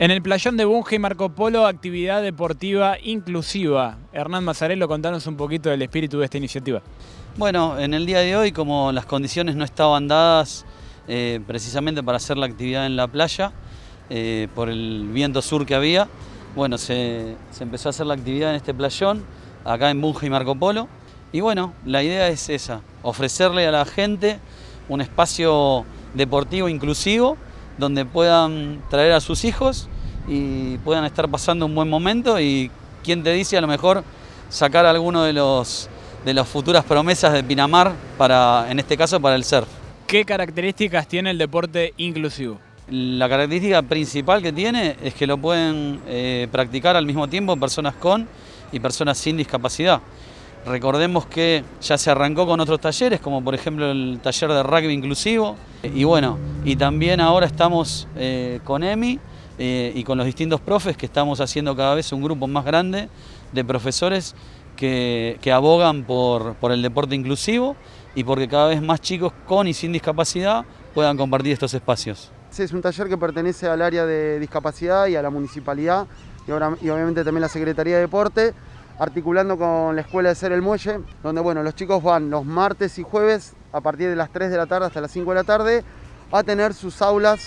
En el playón de Bunge y Marco Polo, actividad deportiva inclusiva. Hernán Mazzarello, contanos un poquito del espíritu de esta iniciativa. Bueno, en el día de hoy, como las condiciones no estaban dadas eh, precisamente para hacer la actividad en la playa, eh, por el viento sur que había, bueno, se, se empezó a hacer la actividad en este playón, acá en Bunge y Marco Polo. Y bueno, la idea es esa, ofrecerle a la gente un espacio deportivo inclusivo donde puedan traer a sus hijos y puedan estar pasando un buen momento y quien te dice a lo mejor sacar alguno de los de las futuras promesas de Pinamar para en este caso para el surf. ¿Qué características tiene el deporte inclusivo? La característica principal que tiene es que lo pueden eh, practicar al mismo tiempo personas con y personas sin discapacidad. Recordemos que ya se arrancó con otros talleres, como por ejemplo el taller de rugby inclusivo. Y bueno, y también ahora estamos eh, con EMI eh, y con los distintos profes que estamos haciendo cada vez un grupo más grande de profesores que, que abogan por, por el deporte inclusivo y porque cada vez más chicos con y sin discapacidad puedan compartir estos espacios. Es un taller que pertenece al área de discapacidad y a la municipalidad y, ahora, y obviamente también la Secretaría de Deporte articulando con la Escuela de Ser el Muelle, donde bueno, los chicos van los martes y jueves a partir de las 3 de la tarde hasta las 5 de la tarde a tener sus aulas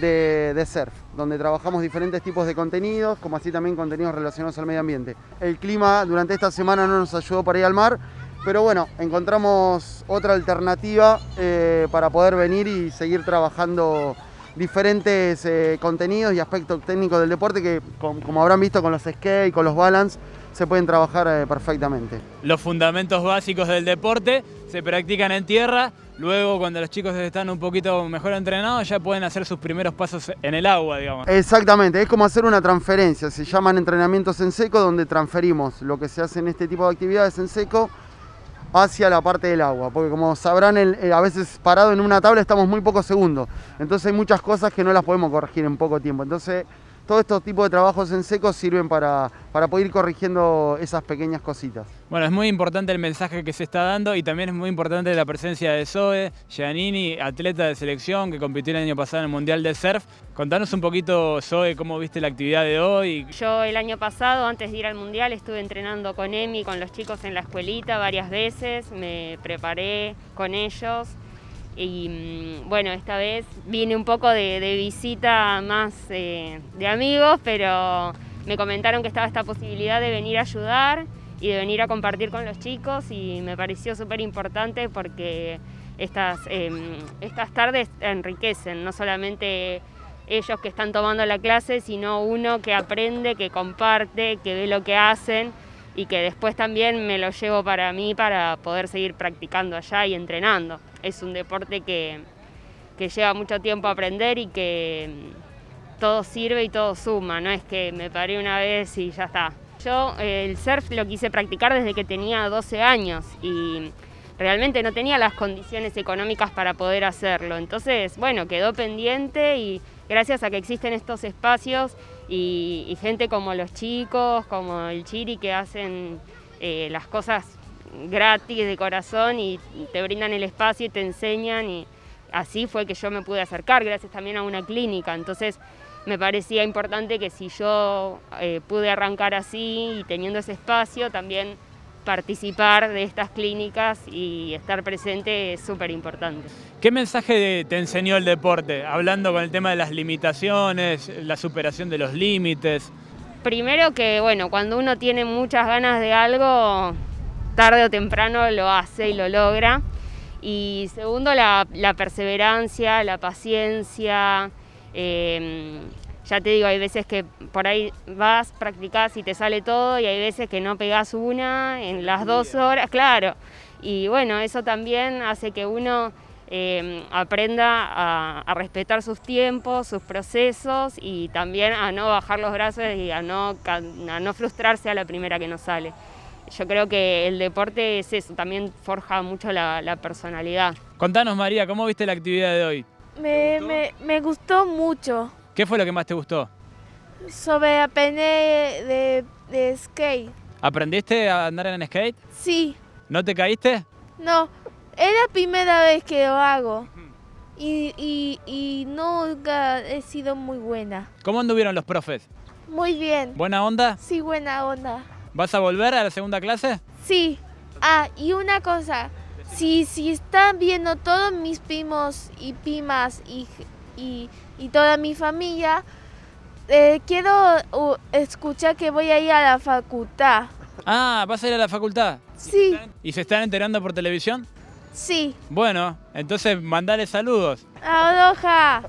de, surf, donde trabajamos diferentes tipos de contenidos, como así también contenidos relacionados al medio ambiente. El clima durante esta semana no nos ayudó para ir al mar, pero bueno, encontramos otra alternativa eh, para poder venir y seguir trabajando diferentes eh, contenidos y aspectos técnicos del deporte que, como, como habrán visto con los skate, con los balance, se pueden trabajar eh, perfectamente. Los fundamentos básicos del deporte se practican en tierra, luego cuando los chicos están un poquito mejor entrenados ya pueden hacer sus primeros pasos en el agua, digamos. Exactamente, es como hacer una transferencia, se llaman entrenamientos en seco donde transferimos lo que se hace en este tipo de actividades en seco hacia la parte del agua, porque como sabrán, el, el, a veces parado en una tabla estamos muy pocos segundos, entonces hay muchas cosas que no las podemos corregir en poco tiempo, entonces todos estos tipos de trabajos en seco sirven para, para poder ir corrigiendo esas pequeñas cositas. Bueno, es muy importante el mensaje que se está dando y también es muy importante la presencia de Zoe Giannini, atleta de selección que compitió el año pasado en el Mundial de Surf. Contanos un poquito, Zoe, cómo viste la actividad de hoy. Yo el año pasado, antes de ir al Mundial, estuve entrenando con Emi, con los chicos en la escuelita varias veces, me preparé con ellos y mm, bueno, esta vez vine un poco de, visita más eh, de amigos, pero me comentaron que estaba esta posibilidad de venir a ayudar y de venir a compartir con los chicos y me pareció súper importante porque estas, eh, estas tardes enriquecen, no solamente ellos que están tomando la clase, sino uno que aprende, que comparte, que ve lo que hacen y que después también me lo llevo para mí para poder seguir practicando allá y entrenando. Es un deporte que, que lleva mucho tiempo aprender y que mm, todo sirve y todo suma, no es que me paré una vez y ya está. Yo eh, el surf lo quise practicar desde que tenía 12 años y realmente no tenía las condiciones económicas para poder hacerlo. Entonces, bueno, quedó pendiente y gracias a que existen estos espacios y, gente como los chicos, como el Chiri, que hacen eh, las cosas gratis de corazón y te brindan el espacio y te enseñan y así fue que yo me pude acercar, gracias también a una clínica. Entonces me parecía importante que si yo eh, pude arrancar así y teniendo ese espacio, también participar de estas clínicas y estar presente es súper importante. ¿Qué mensaje te enseñó el deporte? Hablando con el tema de las limitaciones, la superación de los límites. Primero que, bueno, cuando uno tiene muchas ganas de algo, tarde o temprano lo hace y lo logra. Y segundo, la, la perseverancia, la paciencia. Eh, ya te digo, hay veces que por ahí vas, practicás y te sale todo y hay veces que no pegás una en las dos horas, claro. Y bueno, eso también hace que uno eh, aprenda a, a, respetar sus tiempos, sus procesos y también a no bajar los brazos y a no, a no frustrarse a la primera que no sale. Yo creo que el deporte es eso, también forja mucho la, la personalidad. Contanos María, ¿cómo viste la actividad de hoy? Me, me, me gustó mucho. ¿Qué fue lo que más te gustó? Sobre aprender de, de, skate. ¿Aprendiste a andar en skate? Sí. ¿No te caíste? No, es la primera vez que lo hago. y, y, y nunca he sido muy buena. ¿Cómo anduvieron los profes? Muy bien. ¿Buena onda? Sí, buena onda. ¿Vas a volver a la segunda clase? Sí. Ah, y una cosa. Si, si están viendo todos mis primos y primas y, y, y toda mi familia, eh, quiero uh, escuchar que voy a ir a la facultad. Ah, ¿vas a ir a la facultad? Sí, ¿Y se están enterando por televisión? sí. Bueno, entonces mandale saludos. Aloha.